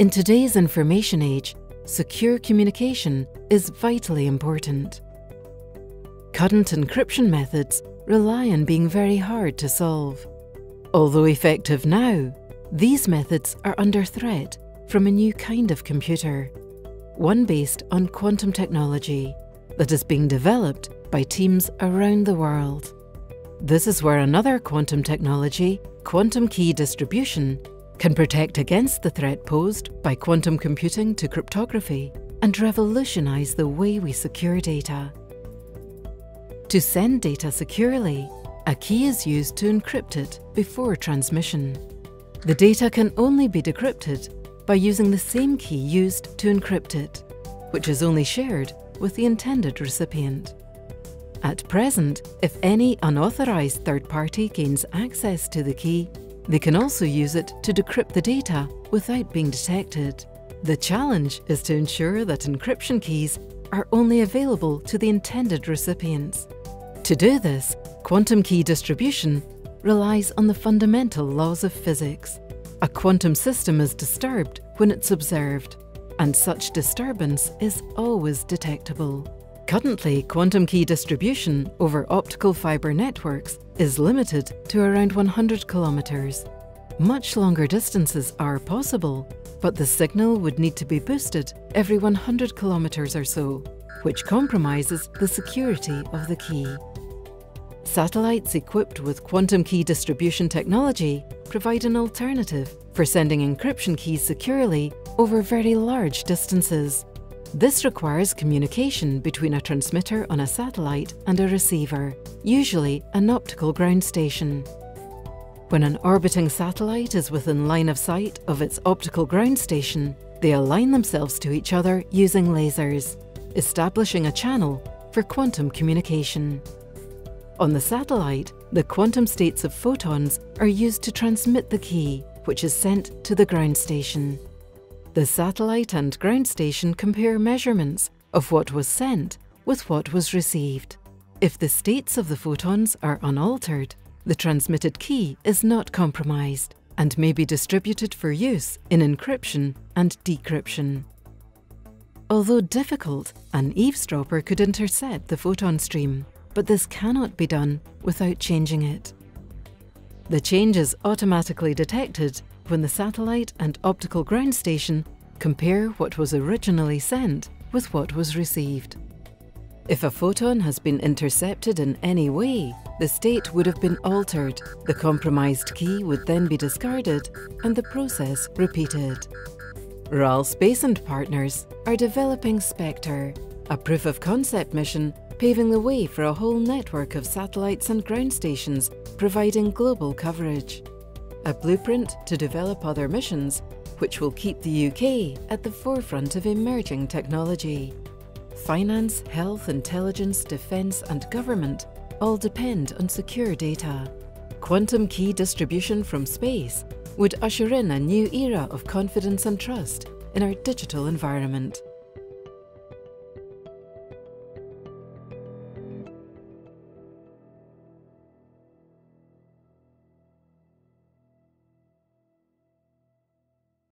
In today's information age, secure communication is vitally important. Current encryption methods rely on being very hard to solve. Although effective now, these methods are under threat from a new kind of computer, one based on quantum technology that is being developed by teams around the world. This is where another quantum technology, quantum key distribution, can protect against the threat posed by quantum computing to cryptography and revolutionize the way we secure data. To send data securely, a key is used to encrypt it before transmission. The data can only be decrypted by using the same key used to encrypt it, which is only shared with the intended recipient. At present, if any unauthorized third party gains access to the key, they can also use it to decrypt the data without being detected. The challenge is to ensure that encryption keys are only available to the intended recipients. To do this, quantum key distribution relies on the fundamental laws of physics. A quantum system is disturbed when it's observed, and such disturbance is always detectable. Currently, quantum key distribution over optical fibre networks is limited to around 100 kilometres. Much longer distances are possible, but the signal would need to be boosted every 100 kilometres or so, which compromises the security of the key. Satellites equipped with quantum key distribution technology provide an alternative for sending encryption keys securely over very large distances. This requires communication between a transmitter on a satellite and a receiver, usually an optical ground station. When an orbiting satellite is within line of sight of its optical ground station, they align themselves to each other using lasers, establishing a channel for quantum communication. On the satellite, the quantum states of photons are used to transmit the key, which is sent to the ground station. The satellite and ground station compare measurements of what was sent with what was received. If the states of the photons are unaltered, the transmitted key is not compromised and may be distributed for use in encryption and decryption. Although difficult, an eavesdropper could intercept the photon stream, but this cannot be done without changing it. The change is automatically detected when the satellite and optical ground station compare what was originally sent with what was received. If a photon has been intercepted in any way, the state would have been altered, the compromised key would then be discarded, and the process repeated. RAL Space and Partners are developing SpeQtre, a proof of concept mission paving the way for a whole network of satellites and ground stations providing global coverage a blueprint to develop other missions, which will keep the UK at the forefront of emerging technology. Finance, health, intelligence, defence and government all depend on secure data. Quantum key distribution from space would usher in a new era of confidence and trust in our digital environment.